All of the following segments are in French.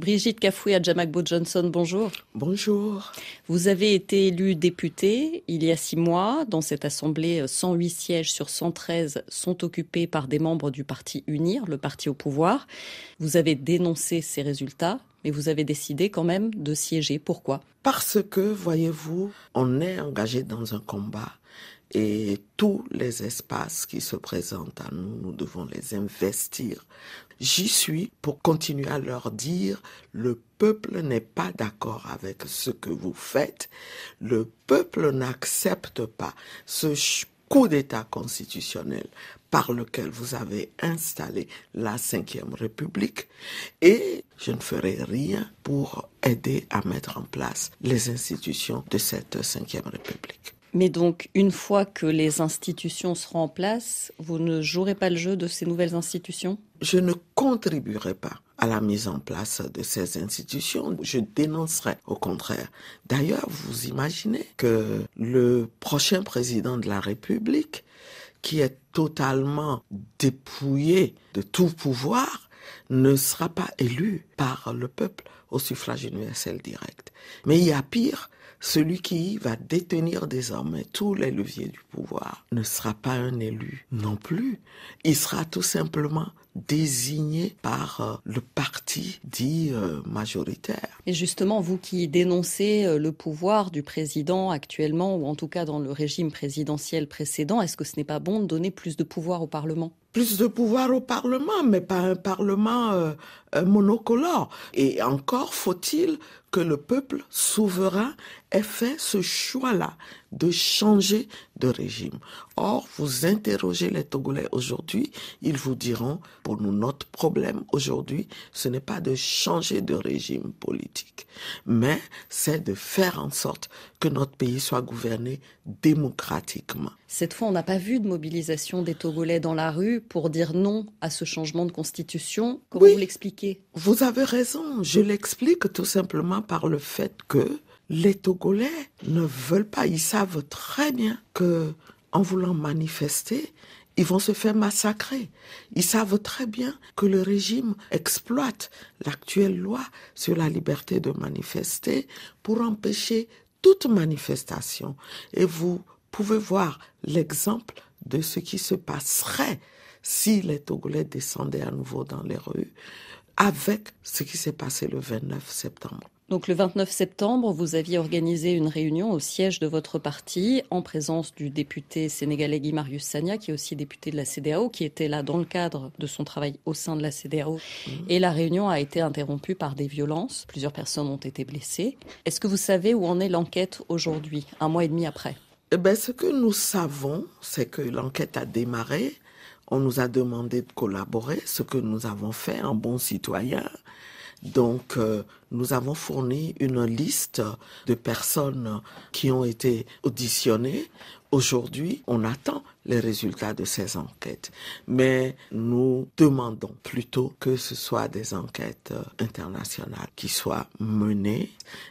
Brigitte Kafoui Adjamakbo Johnson, bonjour. Bonjour. Vous avez été élu député il y a six mois. Dans cette assemblée, 108 sièges sur 113 sont occupés par des membres du parti UNIR, le parti au pouvoir. Vous avez dénoncé ces résultats, mais vous avez décidé quand même de siéger. Pourquoi? Parce que, voyez-vous, on est engagé dans un combat et tous les espaces qui se présentent à nous, nous devons les investir. J'y suis pour continuer à leur dire, le peuple n'est pas d'accord avec ce que vous faites, le peuple n'accepte pas ce coup d'État constitutionnel par lequel vous avez installé la Ve République et je ne ferai rien pour aider à mettre en place les institutions de cette Ve République. Mais donc, une fois que les institutions seront en place, vous ne jouerez pas le jeu de ces nouvelles institutions? Je ne contribuerai pas à la mise en place de ces institutions. Je dénoncerai au contraire. D'ailleurs, vous imaginez que le prochain président de la République, qui est totalement dépouillé de tout pouvoir, ne sera pas élu par le peuple au suffrage universel direct. Mais il y a pire, celui qui va détenir désormais tous les leviers du pouvoir ne sera pas un élu non plus. Il sera tout simplement désigné par euh, le parti dit euh, majoritaire. Et justement, vous qui dénoncez euh, le pouvoir du président actuellement, ou en tout cas dans le régime présidentiel précédent, est-ce que ce n'est pas bon de donner plus de pouvoir au Parlement? Plus de pouvoir au Parlement, mais pas un Parlement monocolore. Et encore faut-il que le peuple souverain ait fait ce choix-là de changer de régime. Or, vous interrogez les Togolais aujourd'hui, ils vous diront, pour nous, notre problème aujourd'hui, ce n'est pas de changer de régime politique, mais c'est de faire en sorte que notre pays soit gouverné démocratiquement. Cette fois, on n'a pas vu de mobilisation des Togolais dans la rue pour dire non à ce changement de constitution. Comment vous l'expliquez? Vous avez raison. Je l'explique tout simplement par le fait que les Togolais ne veulent pas. Ils savent très bien que, en voulant manifester, ils vont se faire massacrer. Ils savent très bien que le régime exploite l'actuelle loi sur la liberté de manifester pour empêcher toute manifestation. Et vous pouvez voir l'exemple de ce qui se passerait si les Togolais descendaient à nouveau dans les rues avec ce qui s'est passé le 29 septembre. Donc le 29 septembre, vous aviez organisé une réunion au siège de votre parti en présence du député sénégalais Guy Marius Sagna, qui est aussi député de la CDAO, qui était là dans le cadre de son travail au sein de la CDAO. Mmh. Et la réunion a été interrompue par des violences. Plusieurs personnes ont été blessées. Est-ce que vous savez où en est l'enquête aujourd'hui, un mois et demi après? Eh ben, Ce que nous savons, c'est que l'enquête a démarré. On nous a demandé de collaborer, ce que nous avons fait en bon citoyen. Donc, euh, nous avons fourni une liste de personnes qui ont été auditionnées. Aujourd'hui, on attend les résultats de ces enquêtes, mais nous demandons plutôt que ce soit des enquêtes internationales qui soient menées.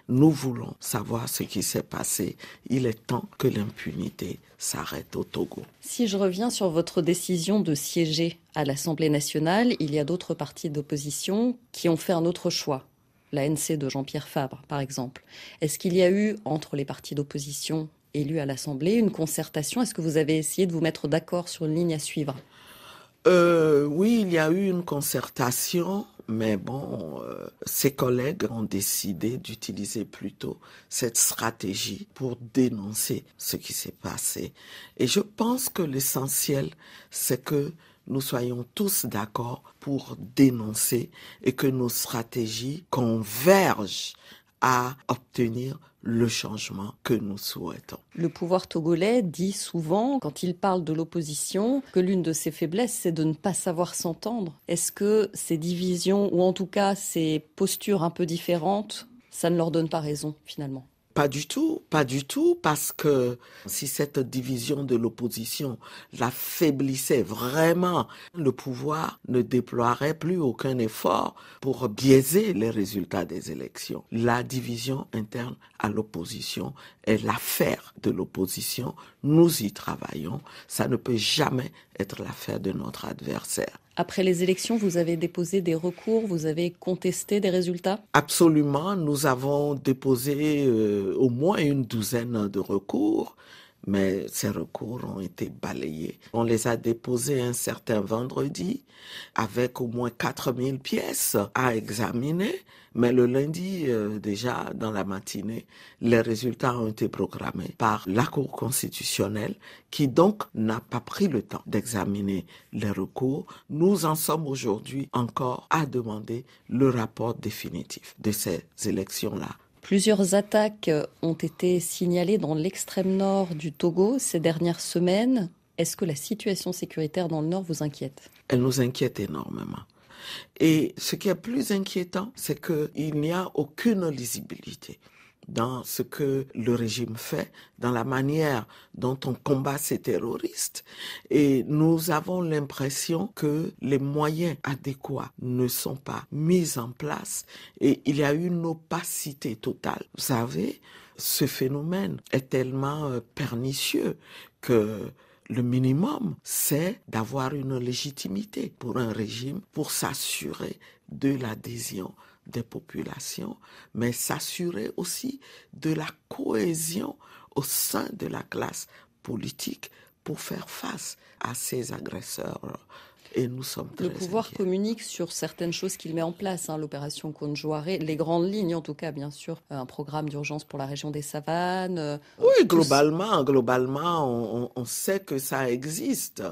Nous voulons savoir ce qui s'est passé. Il est temps que l'impunité s'arrête au Togo. Si je reviens sur votre décision de siéger à l'Assemblée nationale, il y a d'autres partis d'opposition qui ont fait un autre choix l'ANC de Jean-Pierre Fabre, par exemple. Est-ce qu'il y a eu, entre les partis d'opposition élus à l'Assemblée, une concertation Est-ce que vous avez essayé de vous mettre d'accord sur une ligne à suivre? Euh, Oui, il y a eu une concertation, mais bon, euh, ses collègues ont décidé d'utiliser plutôt cette stratégie pour dénoncer ce qui s'est passé. Et je pense que l'essentiel, c'est que nous soyons tous d'accord pour dénoncer et que nos stratégies convergent à obtenir le changement que nous souhaitons. Le pouvoir togolais dit souvent, quand il parle de l'opposition, que l'une de ses faiblesses, c'est de ne pas savoir s'entendre. Est-ce que ces divisions, ou en tout cas ces postures un peu différentes, ça ne leur donne pas raison finalement? Pas du tout, pas du tout, parce que si cette division de l'opposition l'affaiblissait vraiment, le pouvoir ne déploierait plus aucun effort pour biaiser les résultats des élections. La division interne à l'opposition est l'affaire de l'opposition. Nous y travaillons. Ça ne peut jamais être l'affaire de notre adversaire. Après les élections, vous avez déposé des recours, vous avez contesté des résultats? Absolument, nous avons déposé euh, au moins une douzaine de recours mais ces recours ont été balayés. On les a déposés un certain vendredi avec au moins 4000 pièces à examiner, mais le lundi, euh, déjà dans la matinée, les résultats ont été programmés par la Cour constitutionnelle qui donc n'a pas pris le temps d'examiner les recours. Nous en sommes aujourd'hui encore à demander le rapport définitif de ces élections-là Plusieurs attaques ont été signalées dans l'extrême nord du Togo ces dernières semaines. Est-ce que la situation sécuritaire dans le nord vous inquiète? Elle nous inquiète énormément. Et ce qui est plus inquiétant, c'est qu'il n'y a aucune lisibilité dans ce que le régime fait, dans la manière dont on combat ces terroristes. Et nous avons l'impression que les moyens adéquats ne sont pas mis en place et il y a une opacité totale. Vous savez, ce phénomène est tellement euh, pernicieux que le minimum, c'est d'avoir une légitimité pour un régime pour s'assurer de l'adhésion des populations, mais s'assurer aussi de la cohésion au sein de la classe politique pour faire face à ces agresseurs. Et nous sommes très Le pouvoir communique sur certaines choses qu'il met en place, hein, l'opération Conjoare, les grandes lignes en tout cas, bien sûr, un programme d'urgence pour la région des savanes. Euh, oui, globalement, globalement, on, on, sait que ça existe,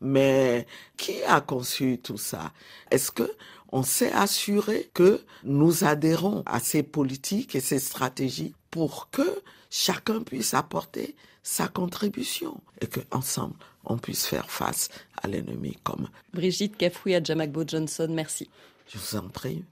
mais qui a conçu tout ça? Est-ce que on s'est assuré que nous adhérons à ces politiques et ces stratégies pour que chacun puisse apporter sa contribution et qu'ensemble, on puisse faire face à l'ennemi commun. Brigitte Kafoui Jamakbo Johnson, merci. Je vous en prie.